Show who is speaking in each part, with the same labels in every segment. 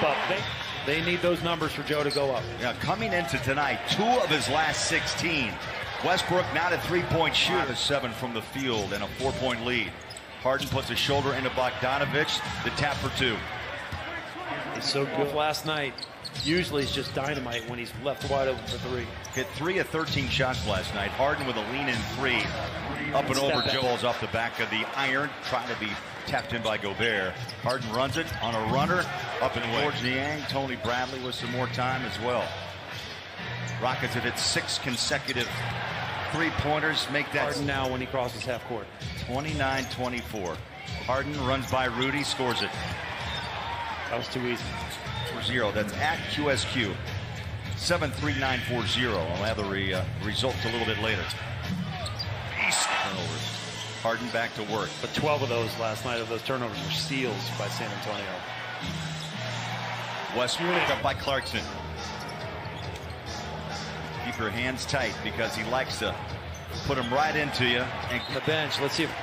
Speaker 1: step up. They, they need those numbers for Joe to go up.
Speaker 2: Yeah, coming into tonight, two of his last 16. Westbrook not a three-point shooter, seven from the field and a four-point lead. Harden puts a shoulder into Bogdanovich, the tap for two.
Speaker 1: He's so good last night. Usually he's just dynamite when he's left wide open for three.
Speaker 2: Hit three of 13 shots last night. Harden with a lean-in three. Up and over Joel's off the back of the iron, trying to be tapped in by Gobert. Harden runs it on a runner, up and towards Niang. Tony Bradley with some more time as well. Rockets have hit six consecutive three-pointers. Make that
Speaker 1: Harden now when he crosses half court.
Speaker 2: 29-24. Harden runs by Rudy, scores it.
Speaker 1: That was too easy.
Speaker 2: For zero. That's at QSQ. 73940. I'll have the re, uh, results a little bit later. Beast turnovers. Harden back to work.
Speaker 1: But 12 of those last night of those turnovers were steals by San Antonio.
Speaker 2: Westbrook up by Clarkson. Keep your hands tight because he likes to put them right into you.
Speaker 1: And the bench. Let's see if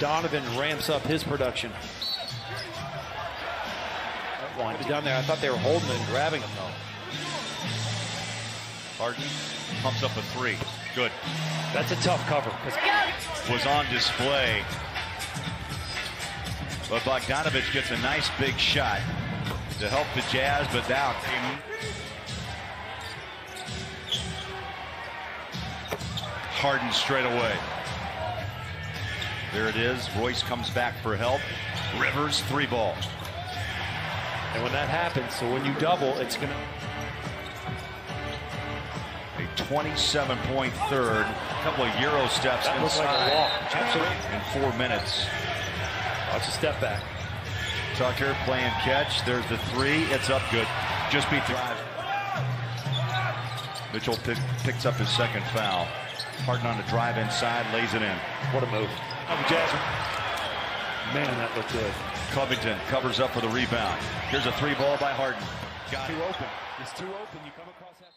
Speaker 1: Donovan ramps up his production. One down there. I thought they were holding and grabbing him though.
Speaker 2: Harden pumps up a three. Good.
Speaker 1: That's a tough cover.
Speaker 2: Was on display. But Bogdanovich gets a nice big shot to help the Jazz, but now Harden straight away. There it is. Royce comes back for help. Rivers, three ball.
Speaker 1: And when that happens, so when you double, it's going to.
Speaker 2: A 27 point third. A couple of Euro steps
Speaker 1: that
Speaker 2: inside
Speaker 1: like
Speaker 2: in four minutes.
Speaker 1: Watch a step back.
Speaker 2: Tucker playing catch. There's the three. It's up good. Just beat drive. Mitchell pick, picks up his second foul. Harden on the drive inside, lays it in.
Speaker 1: What a move. Man, that looked good.
Speaker 2: Covington covers up for the rebound. Here's a three ball by Harden.
Speaker 1: Got too open. It's too open. You come across that.